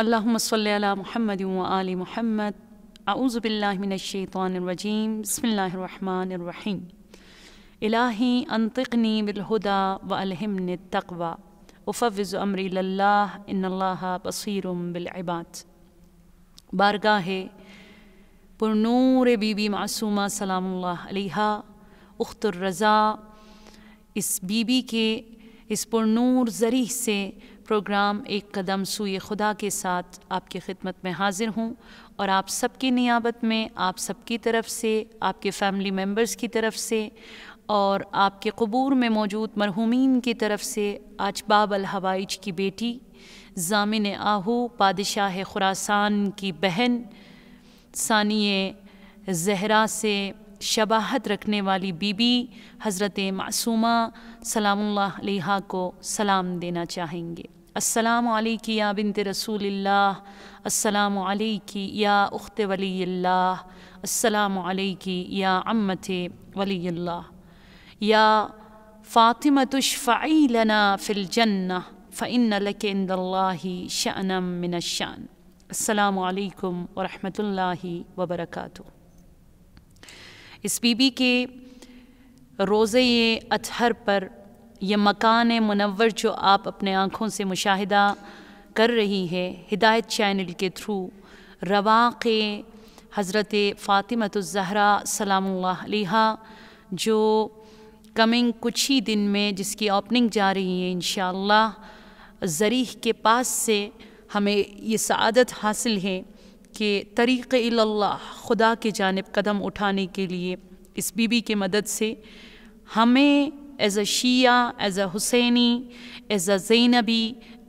अल्लाहुम्म सल्ली अला मुहम्मद व आलि मुहम्मद अऊज़ु बिल्लाहि मिनश शैतानिर रजीम बिस्मिल्लाहिर रहमानिर रहीम इलाही अंतिकनी बिल हुदा व अलहिमनि तक़वा उफ़व्विज़ु अमरी इन्नल्लाह बसीरुम बिल इबाद बारगाह पुरनूर बीबी मासूमा सलामुल्लाह अलैहा उख्तुर रज़ा इस बीबी के इस पुरनूर ज़री से प्रोग्राम एक कदम सुए खुदा के साथ आपकी खिदमत में हाज़िर हूँ और आप सबकी नियाबत में, आप सबकी तरफ़ से, आपके फैमिली मेंबर्स की तरफ़ से और आपके कबूर में मौजूद मरहूमिन की तरफ़ से आज बाबल हवाइज की बेटी, जामिन आहू पादशाह खुरासान की बहन सानिय जहरा से शबाहत रखने वाली बीबी, हज़रत मासूमा अलैहा को सलाम देना चाहेंगे। अस्सलामु अलैकी या बिनत रसूलिल्लाह अस्सलामु अलैकी या उख्त वलील्लाह अस्सलामु अलैकी या अम्मत वलील्लाह या फ़ातिमतुशफ़ई लना फ़िल जन्नह फ़इन्न लक इंदल्लाहि शअनम मिनश्शान अस्सलामु अलैकुम व रहमतुल्लाहि व बरकातुहू इस बीबी के रोज़े अतहर पर यह मकान मुनवर जो आप अपने आँखों से मुशाहिदा कर रही है, हिदायत चैनल के थ्रू, रवाक़ हज़रत फ़ातिमतुज़हरा अलैहा, जो कमिंग कुछ ही दिन में जिसकी ओपनिंग जा रही है इन ज़रीह के पास से हमें ये सआदत हासिल है कि तरीक़ अल्लाह खुदा के जानब कदम उठाने के लिए इस बीबी के मदद से हमें as a Shia as a Husaini as a Zainabi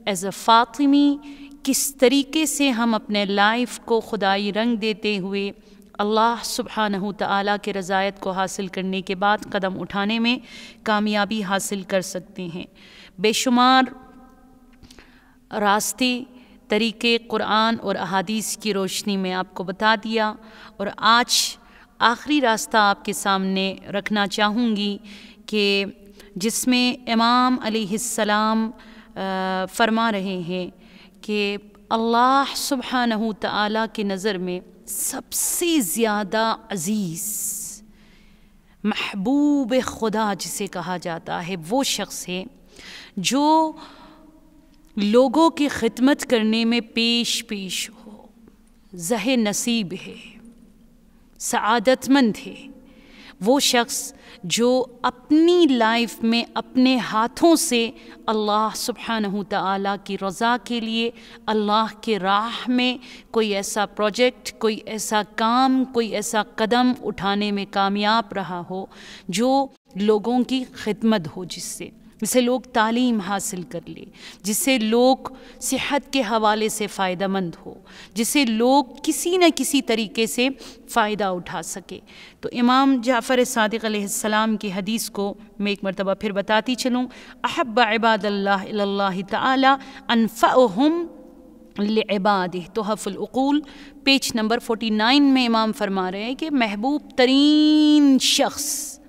as a Fatimi किस तरीके से हम अपने लाइफ को खुदाई रंग देते हुए अल्लाह सुबहानहु तआला के रज़ायत को हासिल करने के बाद कदम उठाने में कामयाबी हासिल कर सकते हैं। बेशुमार रास्ते, तरीक़े क़ुरान और अहादीस की रोशनी में आपको बता दिया और आज आखिरी रास्ता आपके सामने रखना चाहूँगी कि जिसमें इमाम अलैहिस्सलाम फरमा रहे हैं कि अल्लाह सुबहानहु तआला की नज़र में सबसे ज़्यादा अज़ीज़, महबूब खुदा जिसे कहा जाता है, वो शख्स है जो लोगों की खिदमत करने में पेश पेश हो, जह नसीब है, सआदतमंद है। वो शख्स जो अपनी लाइफ में अपने हाथों से अल्लाह सुबहानहु तआला की रज़ा के लिए, अल्लाह के राह में कोई ऐसा प्रोजेक्ट, कोई ऐसा काम, कोई ऐसा कदम उठाने में कामयाब रहा हो जो लोगों की खिदमत हो जिससे। जिससे लोग तालीम हासिल कर ले, जिससे लोग सेहत के हवाले से फ़ायदा मंद हो, जिससे लोग किसी न किसी तरीके से फ़ायदा उठा सके। तो इमाम जाफ़र सदक सलाम की हदीस को मैं एक मरतबा फिर बताती चलूँ। अहब इबादल्ला अनफ़म लबाद तोहफ़ुलूल पेज नंबर 49 में इमाम फरमा रहे हैं कि महबूब तरीन शख्स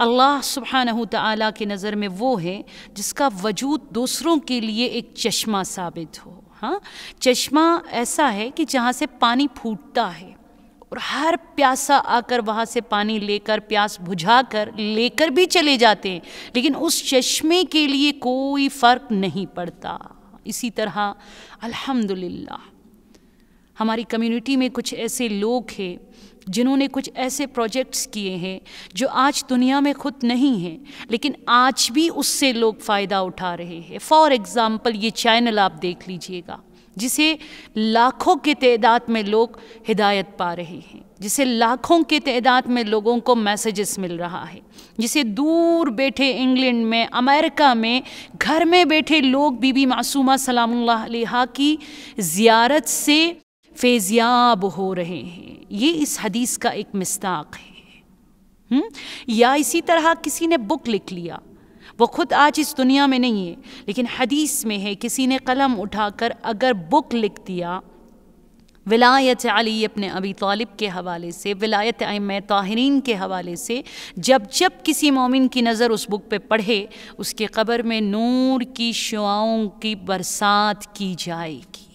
अल्लाह सुबहानहु तआला की नज़र में वो है जिसका वजूद दूसरों के लिए एक चश्मा साबित हो। हाँ? चश्मा ऐसा है कि जहाँ से पानी फूटता है और हर प्यासा आकर वहाँ से पानी लेकर, प्यास बुझा कर लेकर भी चले जाते हैं, लेकिन उस चश्मे के लिए कोई फ़र्क नहीं पड़ता। इसी तरह, अल्हम्दुलिल्लाह। हमारी कम्युनिटी में कुछ ऐसे लोग हैं, जिन्होंने कुछ ऐसे प्रोजेक्ट्स किए हैं, जो आज दुनिया में खुद नहीं हैं, लेकिन आज भी उससे लोग फ़ायदा उठा रहे हैं। फॉर एग्ज़ाम्पल ये चैनल आप देख लीजिएगा, जिसे लाखों के तादाद में लोग हिदायत पा रहे हैं, जिसे लाखों के तादाद में लोगों को मैसेजेस मिल रहा है, जिसे दूर बैठे इंग्लैंड में अमेरिका में, घर में बैठे लोग, बीबी मासूमा सलामुल्लाह की ज़ियारत से फैज़याब हो रहे हैं। ये इस हदीस का एक मिस्ताक है। हुँ? या इसी तरह किसी ने बुक लिख लिया। वो खुद आज इस दुनिया में नहीं है, लेकिन हदीस में है, किसी ने कलम उठाकर अगर बुक लिख दिया, विलायत अली अपने अबी तालिब के हवाले से, विलायत अम ताहरीन के हवाले से, जब जब किसी मोमिन की नज़र उस बुक पे पढ़े, उसके कब्र में नूर की शुआओं की बरसात की जाएगी।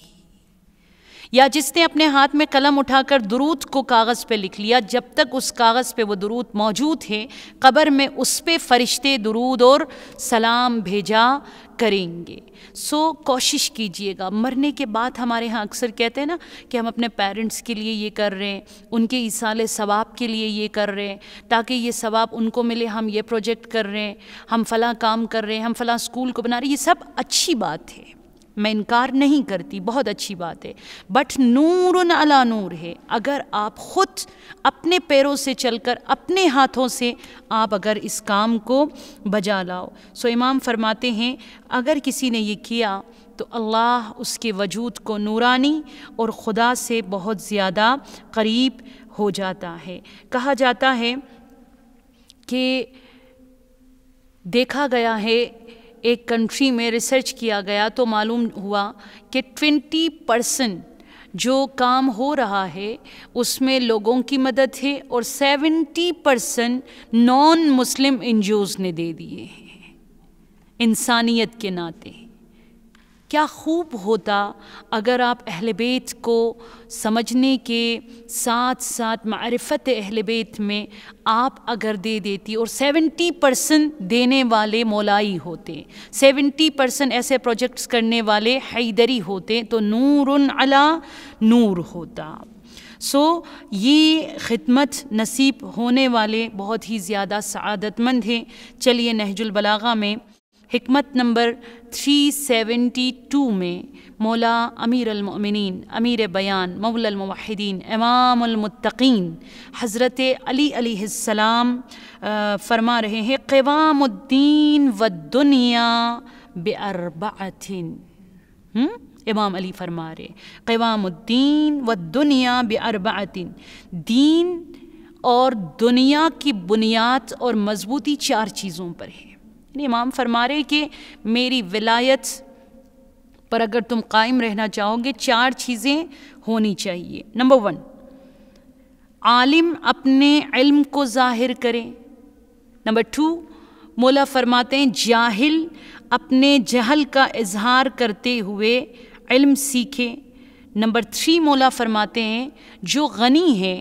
या जिसने अपने हाथ में कलम उठाकर दुरूद को कागज़ पे लिख लिया, जब तक उस कागज़ पे वो दुरूद मौजूद है कब्र में उस पर फ़रिश्ते दुरूद और सलाम भेजा करेंगे। सो, कोशिश कीजिएगा। मरने के बाद हमारे यहाँ अक्सर कहते हैं ना कि हम अपने पेरेंट्स के लिए ये कर रहे हैं, उनके इसाले सवाब के लिए ये कर रहे हैं, ताकि ये सवाब उनको मिले, हम ये प्रोजेक्ट कर रहे हैं, हम फ़लाँ काम कर रहे हैं, हम फ़ला स्कूल को बना रहे हैं। ये सब अच्छी बात है। मैं इनकार नहीं करती, बहुत अच्छी बात है। बट नूर अला नूर है। अगर आप ख़ुद अपने पैरों से चलकर, अपने हाथों से आप अगर इस काम को बजा लाओ। सो इमाम फरमाते हैं, अगर किसी ने ये किया तो अल्लाह उसके वजूद को नूरानी और ख़ुदा से बहुत ज़्यादा करीब हो जाता है। कहा जाता है कि देखा गया है एक कंट्री में रिसर्च किया गया तो मालूम हुआ कि 20 परसेंट जो काम हो रहा है, उसमें लोगों की मदद है और 70 परसेंट नॉन मुस्लिम एन ने दे दिए हैं। इंसानियत के नाते। क्या खूब होता अगर आप अहल बेत को समझने के साथ साथ मारफत अहल बेत में आप अगर दे देती और 70 परसेंट देने वाले मौलाई होते 70 परसेंट ऐसे प्रोजेक्ट्स करने वाले हैदरी होते तो नूर अला नूर होता। सो so, ये खिदमत नसीब होने वाले बहुत ही ज़्यादा सआदतमंद हैं। चलिए नहजुल बलागा में हमत नंबर 372 में मौला अमीर अलमिन अमीर बयान मौलमवदीन इमामतकीन हज़रत अली अलैहिस्सलाम फरमा रहे हैं, क़वामुद्दीन व दुनिया बेअरबातिन इमाम अली फरमा रहे क़वामुद्दीन व दुनिया बेअरबातिन दीन और दुनिया की बुनियाद और मजबूती चार चीज़ों पर है। इमाम फरमा रहे कि मेरी विलायत पर अगर तुम कायम रहना चाहोगे, चार चीज़ें होनी चाहिए। नंबर वन आलिम अपने इल्म को ज़ाहिर करें। नंबर टू मोला फरमाते हैं, जाहिल अपने जहल का इजहार करते हुए इल्म सीखे। नंबर थ्री मोला फरमाते हैं, जो गनी है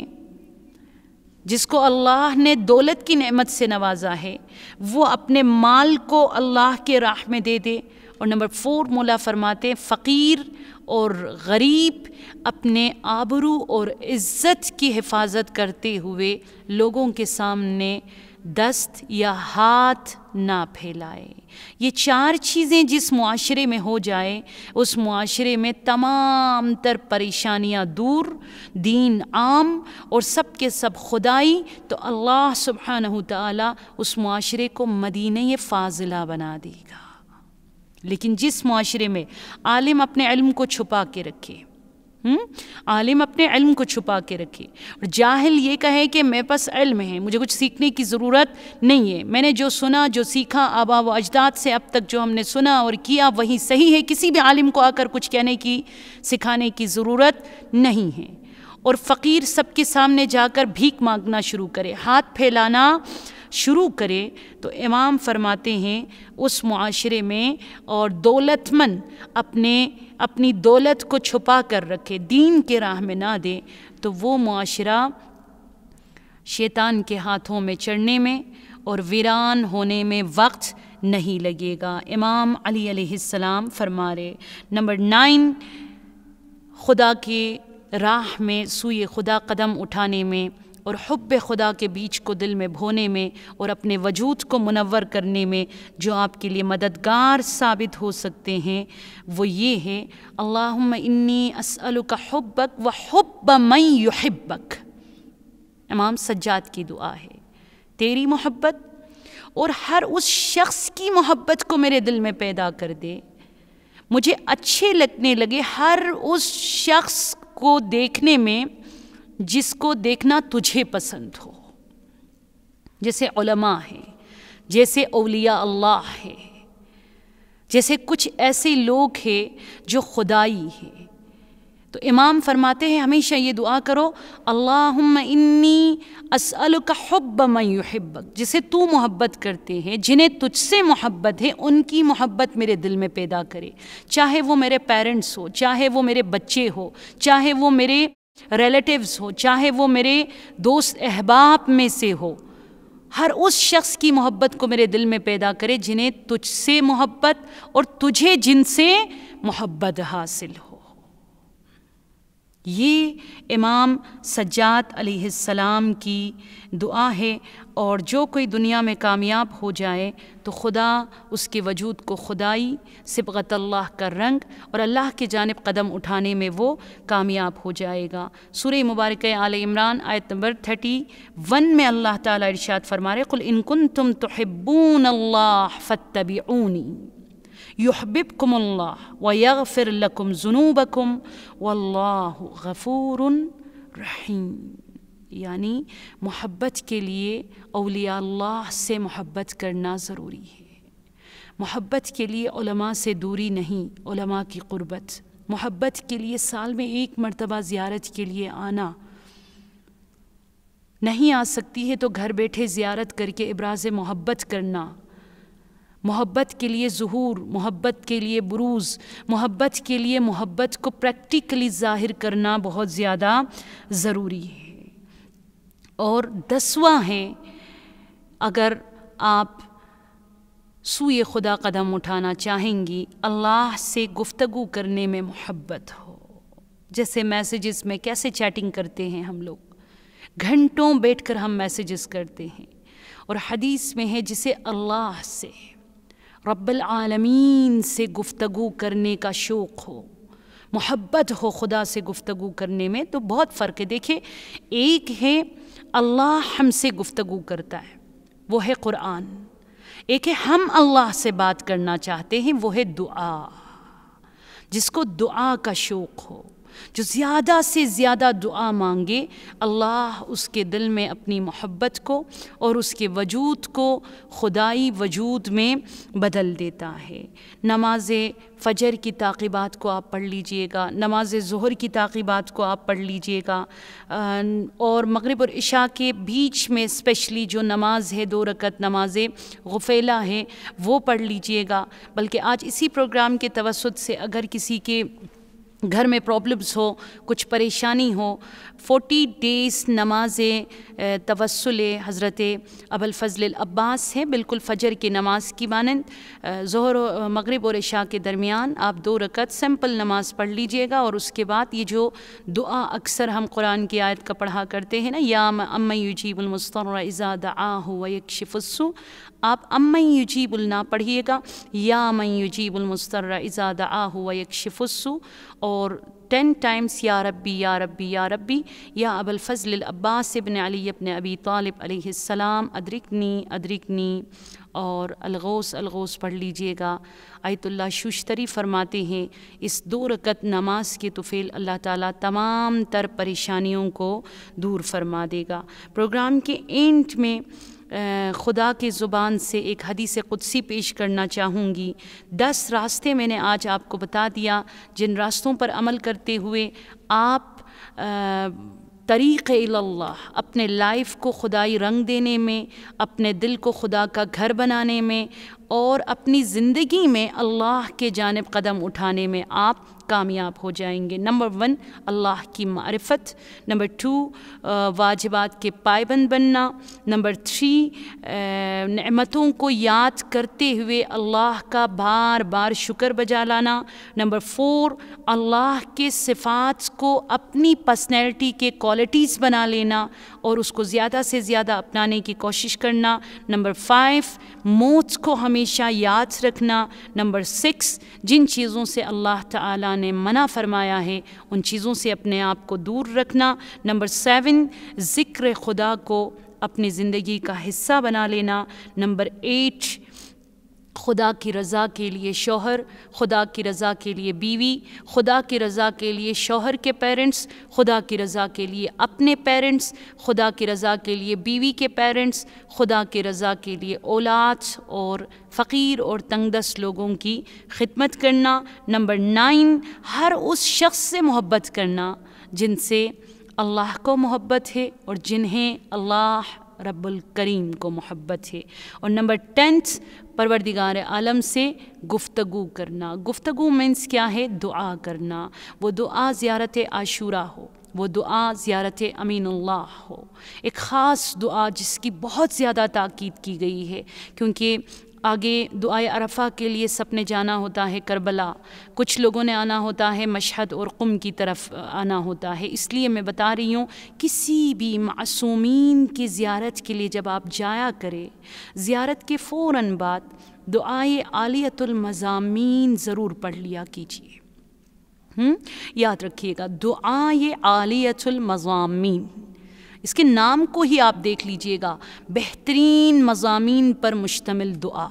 जिसको अल्लाह ने दौलत की नेमत से नवाजा है, वो अपने माल को अल्लाह के राह में दे दे। और नंबर फोर, मौला फरमाते फ़कीर और गरीब अपने आबरू और इज़्ज़त की हिफाजत करते हुए लोगों के सामने दस्त या हाथ ना फैलाए। ये चार चीज़ें जिस मुआशरे में हो जाए, उस मुआशरे में तमाम तर परेशानियाँ दूर, दीन आम और सब के सब खुदाई। तो अल्लाह सुबहानहु ताला उस मुआशरे को मदीने फ़ाजिला बना देगा। लेकिन जिस मुआशरे में आलिम अपने इल्म को छुपा के रखे हम्म? आलिम अपने इल्म को छुपा के रखे। और जाहिल ये कहे कि मेरे पास इल्म है, मुझे कुछ सीखने की ज़रूरत नहीं है। मैंने जो सुना, जो सीखा आबा व अजदाद से अब तक जो हमने सुना और किया, वही सही है। किसी भी आलिम को आकर कुछ कहने की, सिखाने की ज़रूरत नहीं है। और फ़कीर सबके सामने जाकर भीख मांगना शुरू करे। हाथ फैलाना शुरू करे तो इमाम फरमाते हैं, उस माशरे में और दौलतमंद अपने, अपनी दौलत को छुपा कर रखे, दीन के राह में ना दे तो वो मुआशरा शैतान के हाथों में चढ़ने में और वीरान होने में वक्त नहीं लगेगा। इमाम अली अलैहिस्सलाम फरमा रहे, नंबर नाइन, खुदा के राह में सुए खुदा कदम उठाने में और हुब खुदा के बीच को दिल में भोने में और अपने वजूद को मुनवर करने में जो आपके लिए मददगार साबित हो सकते हैं, वो ये है, अल्लाहुम्मा इन्नी असअलु का हुब्बक व हुब्ब मई युहिब्बक। इमाम सज्जाद की दुआ है, तेरी मोहब्बत और हर उस शख्स की मोहब्बत को मेरे दिल में पैदा कर दे। मुझे अच्छे लगने लगे हर उस शख्स को देखने में जिसको देखना तुझे पसंद हो। जैसे उलमा है, जैसे अलिया अल्लाह है, जैसे कुछ ऐसे लोग हैं जो खुदाई है। तो इमाम फरमाते हैं, हमेशा ये दुआ करो, अल्लाहुम्म इन्नी असल का हब्ब युहिब्बक। जिसे तू मोहब्बत करते हैं, जिन्हें तुझसे मोहब्बत है, उनकी मोहब्बत मेरे दिल में पैदा करे। चाहे वो मेरे पेरेंट्स हो, चाहे वो मेरे बच्चे हो, चाहे वो मेरे रिलेटिव्स हो, चाहे वो मेरे दोस्त अहबाब में से हो, हर उस शख्स की मोहब्बत को मेरे दिल में पैदा करे जिन्हें तुझसे मोहब्बत और तुझे जिनसे मोहब्बत हासिल हो। ये इमाम सज्जाद अलैहिस्सलाम की दुआ है और जो कोई दुनिया में कामयाब हो जाए तो खुदा उसके वजूद को खुदाई, सिबगत अल्लाह का रंग और अल्लाह की जानब कदम उठाने में वो कामयाब हो जाएगा। सूर्य मुबारक आल इमरान, आयत नंबर थर्टी वन में अल्लाह ताला इरशाद फरमा रहे कुल इनकुन तुम तो हिब्बून अल्लाह फ़त्तबिऊनी। युहबिबकुमुल्ला व यगफिर लकुम जुनूबकुम वल्लाहु गफूरुन रहीम यानी मोहब्बत के लिए अलिया अल्लाह से मोहब्बत करना ज़रूरी है मोहब्बत के लिए उलमा से दूरी नहीं उलमा की क़ुरबत मोहब्बत के लिए साल में एक मरतबा ज़ियारत के लिए आना नहीं आ सकती है तो घर बैठे ज़ियारत करके इब्राज़ मोहब्बत करना मोहब्बत के लिए ज़हूर, मोहब्बत के लिए बुरूज़, मोहब्बत के लिए मोहब्बत को प्रैक्टिकली ज़ाहिर करना बहुत ज़्यादा ज़रूरी है। और दसवां है, अगर आप सूए खुदा कदम उठाना चाहेंगी, अल्लाह से गुफ्तगु करने में मोहब्बत हो। जैसे मैसेजेस में कैसे चैटिंग करते हैं हम लोग? घंटों बैठकर हम मैसेजेस करते हैं। और हदीस में है जिसे अल्लाह से रब्बल आलमीन से गुफ्तगु करने का शौक़ हो, मोहब्बत हो खुदा से गुफ्तगु करने में तो बहुत फ़र्क है। देखिए, एक है अल्लाह हमसे गुफ्तगु करता है, वो है क़ुरान एक है हम अल्लाह से बात करना चाहते हैं, वो है दुआ, जिसको दुआ का शौक़ हो। जो ज़्यादा से ज़्यादा दुआ मांगे, अल्लाह उसके दिल में अपनी मोहब्बत को और उसके वजूद को खुदाई वजूद में बदल देता है। नमाज़ फ़जर की ताक़ीबात को आप पढ़ लीजिएगा, नमाज़ ज़हर की ताक़ीबात को आप पढ़ लीजिएगा और मगरब और इशा के बीच में स्पेशली जो नमाज़ है, दो रकत नमाज़, गफ़ेला है, वो पढ़ लीजिएगा। बल्कि आज इसी प्रोग्राम के तवसत से अगर किसी के घर में प्रॉब्लम्स हो, कुछ परेशानी हो फोर्टी डेज़ नमाज़ तवसल हज़रत अबल फ़ज़ल अब्बास है, बिल्कुल फ़जर की नमाज़ की मानंद। ज़हर मगरब और इशा के दरमियान आप दो रकत सिंपल नमाज़ पढ़ लीजिएगा और उसके बाद ये जो दुआ अक्सर हम कुरान की आयत का पढ़ा करते हैं ना या अम्म युजीबुलमस्तर इज़ा दआह व यकशिफ़ुस्सु आप अम्म युजीबुल ना पढ़िएगा या मैं युजीबुलमस्तर इज़ा दआह व यकशिफ़ुस्सु और टेन टाइम्स या रब्बी या रब्बी या रब्बी या अबल फजल अब्बास इबन अली अपने अबी तालिब अलैहिस्सलाम अदरिकनी अदरिकनी और अलगोस अलगोस पढ़ लीजिएगा। आयतुल्ला शुश्तरी फरमाते हैं, इस दो रकत नमाज़ के तुफ़ेल अल्लाह ताला तमाम तर परेशानियों को दूर फरमा देगा। प्रोग्राम के एंड में खुदा की ज़ुबान से एक हदीस कुदसी पेश करना चाहूँगी। दस रास्ते मैंने आज आपको बता दिया, जिन रास्तों पर अमल करते हुए आप तरीक़ अल्लाह अपने लाइफ को खुदाई रंग देने में, अपने दिल को खुदा का घर बनाने में और अपनी ज़िंदगी में अल्लाह के जानब कदम उठाने में आप कामयाब हो जाएँगे। नंबर वन अल्लाह की मारफत। नंबर टू वाजिबात के पायबंद बनना। नंबर थ्री नमतों को याद करते हुए अल्लाह का बार बार शुक्र बजा लाना। नंबर फोर अल्लाह के सिफ़ात को अपनी पर्सनैलिटी के क्वालिटीज़ बना लेना और उसको ज़्यादा से ज़्यादा अपनाने की कोशिश करना। नंबर फाइव मौत को हमेशा याद रखना। नंबर सिक्स जिन चीज़ों से अल्लाह ताला ने मना फरमाया है, उन चीज़ों से अपने आप को दूर रखना। नंबर सेवन ज़िक्र खुदा को अपनी ज़िंदगी का हिस्सा बना लेना। नंबर एट खुदा की रज़ा के लिए शोहर, खुदा की रज़ा के लिए बीवी, खुदा की रज़ा के लिए शोहर के पेरेंट्स, खुदा की रज़ा के लिए अपने पेरेंट्स, खुदा की रज़ा के लिए बीवी के पेरेंट्स, खुदा की रज़ा के लिए औलाद और फ़कीर और तंगदस लोगों की खिदमत करना। नंबर नाइन, हर उस शख्स से मोहब्बत करना जिनसे अल्लाह को मोहब्बत है और जिन्हें अल्लाह रब्बुल करीम को मोहब्बत है। और नंबर टेंथ परवरदिगार आलम से गुफ्तगु करना। गुफ्तगु मीन्स क्या है? दुआ करना। वो दुआ ज़्यारत आशूरा हो। वो दुआ ज़्यारत अमीनुल्लाह हो। एक ख़ास दुआ जिसकी बहुत ज़्यादा ताकीद की गई है, क्योंकि आगे दुआ अरफ़ा के लिए सपने जाना होता है करबला। कुछ लोगों ने आना होता है मशहद और कुम की तरफ़ आना होता है। इसलिए मैं बता रही हूँ, किसी भी मासूमीन की ज़्यारत के लिए जब आप जाया करें, ज़्यारत के फ़ौर बाद दुआए आलियतुलमज़ामीन ज़रूर पढ़ लिया कीजिए? याद रखिएगा, दुआए आलियतुलमज़ामीन इसके नाम को ही आप देख लीजिएगा। बेहतरीन मजामी पर मुश्तमिल दुआ।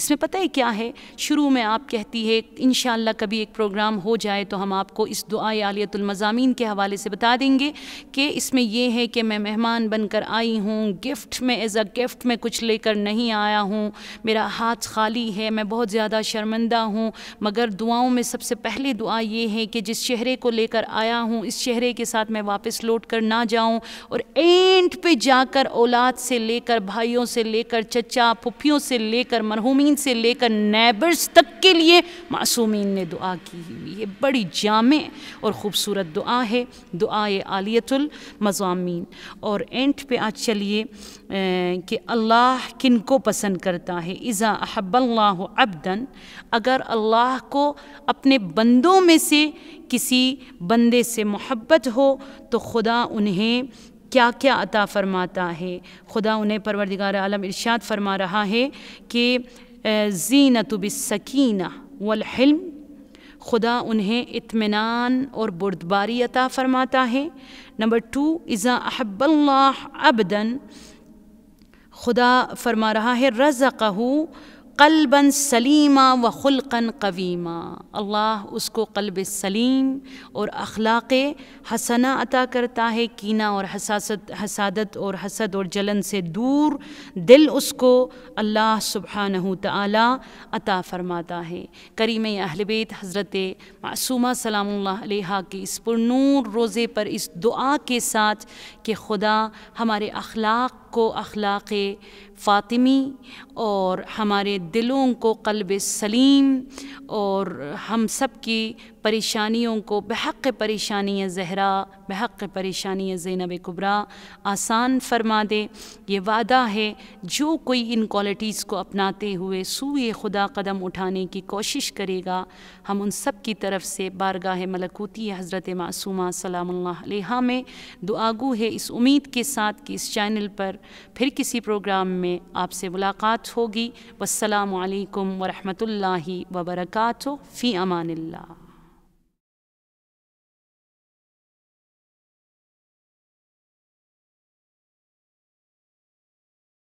इसमें पता है क्या है? शुरू में आप कहती है इन कभी एक प्रोग्राम हो जाए तो हम आपको इस दुआ आलियतुलमज़ामीन के हवाले से बता देंगे कि इसमें यह है कि मैं मेहमान बनकर आई हूँ, गिफ्ट में एज़ अ गिफ्ट में कुछ लेकर नहीं आया हूँ। मेरा हाथ खाली है, मैं बहुत ज़्यादा शर्मिंदा हूँ, मगर दुआओं में सबसे पहले दुआ ये है कि जिस चेहरे को लेकर आया हूँ, इस चेहरे के साथ मैं वापस लौट कर ना जाऊँ और एंड पे जाकर औलाद से लेकर, भाइयों से लेकर चचा पुफियों से लेकर मरहूमी मासूमीन से लेकर नेबर्स तक के लिए मासूमीन ने दुआ की हुई है। बड़ी जाम और ख़ूबसूरत दुआ है। दुआ आलियतुल मजामीन। और एंड पे आज चलिए कि अल्लाह किन को पसंद करता है। इज़ा अहब्ला अबदन। अगर अल्लाह को अपने बंदों में से किसी बंदे से मोहब्बत हो तो खुदा उन्हें क्या क्या अता फरमाता है? खुदा उन्हें परवरदिगार आलम इरशाद फरमा रहा है कि जीनत बिसकीना वलहिल्म। खुदा उन्हें इत्मीनान और बुरदबारी अता फ़रमाता है। नंबर टू, इज़ा अहबल्ला अबदन। खुदा फरमा रहा है, रज़क़हू कल्बन सलीमा व खुलकन कवीमा। अल्लाह उसको कल्ब सलीम और अखलाक़ हसना अता करता है, कीना और हसासत, हसादत और हसद और जलन से दूर दिल उसको अल्लाह सुबहानहू ताला अता फ़रमाता है। करीम अहलबैत हज़रत मासूमा सलाम के इस पुरनूर रोज़े पर इस दुआ के साथ कि खुदा हमारे अखलाक़ को अखलाक़ फ़ातिमी और हमारे दिलों को कल्ब सलीम और हम सब की परेशानियों को बहक परेशानी ज़हरा, बहक परेशानी ज़ैनब कुबरा आसान फरमा दे। ये वादा है, जो कोई इन क्वालिटीज़ को अपनाते हुए सूए खुदा कदम उठाने की कोशिश करेगा, हम उन सब की तरफ़ से बारगाह मलकूती हज़रत मासूमा सलाम में दुआगू है। इस उम्मीद के साथ कि इस चैनल पर फिर किसी प्रोग्राम में आपसे मुलाकात होगी। वसलकम वरहमल वर्का फ़ी अमान